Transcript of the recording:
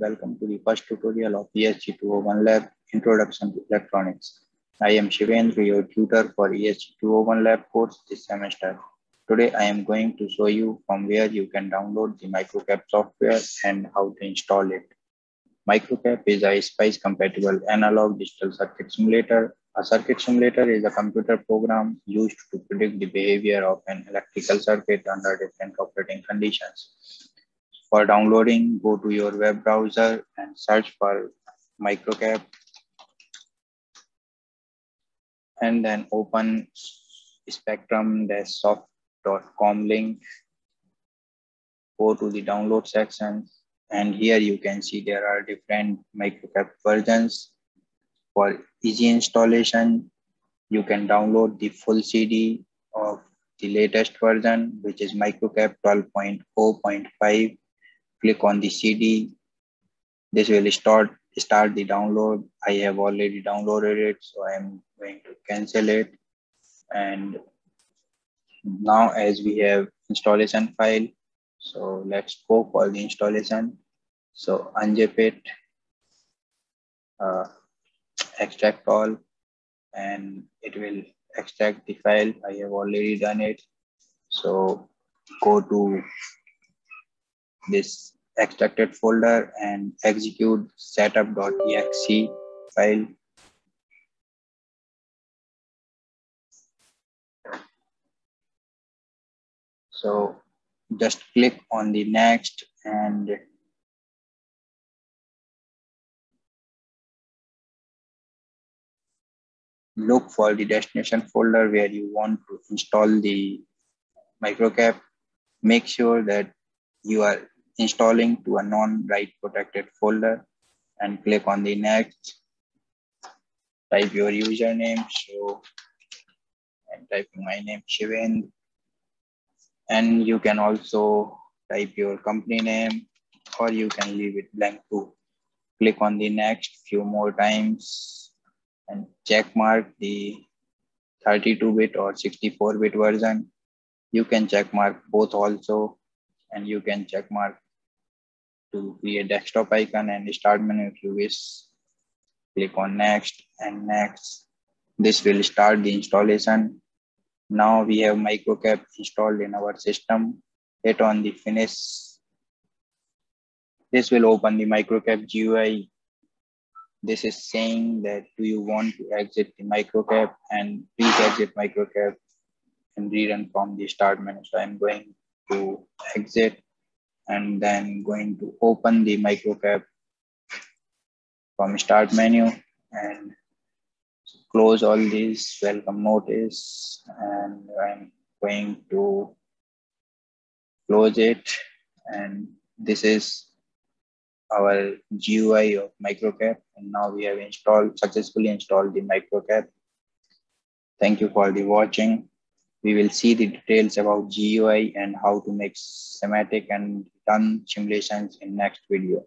Welcome to the first tutorial of ESG201 Lab Introduction to Electronics. I am Shivendra, your tutor for ESG201 Lab course this semester. Today I am going to show you from where you can download the MicroCap software and how to install it. MicroCap is a SPICE compatible analog digital circuit simulator. A circuit simulator is a computer program used to predict the behavior of an electrical circuit under different operating conditions. For downloading, go to your web browser and search for MicroCap. And then open spectrum-soft.com link. Go to the download section and here you can see there are different microcap versions. For easy installation you can download the full cd of the latest version which is microcap 12.0.5 click on the cd this will start start the download i have already downloaded it so i am going to cancel it and now as we have installation file so let's go for the installation. So unzip it, uh, extract all, and it will extract the file. I have already done it. So go to this extracted folder and execute setup.exe file. So just click on the next and look for the destination folder where you want to install the microcap make sure that you are installing to a non-write protected folder and click on the next type your username so i'm typing my name Shivendra and you can also type your company name or you can leave it blank too. Click on the next few more times and check mark the 32-bit or 64-bit version. You can check mark both also and you can check mark to create desktop icon and start menu if you wish. Click on next and next. This will start the installation now we have microcap installed in our system. Hit on the finish. This will open the microcap GUI. This is saying that do you want to exit the microcap and please exit microcap and rerun from the start menu. So I'm going to exit and then going to open the microcap from start menu and close all these welcome notice and I'm going to close it and this is our GUI of microcap and now we have installed successfully installed the microcap. Thank you for the watching. We will see the details about GUI and how to make schematic and done simulations in next video.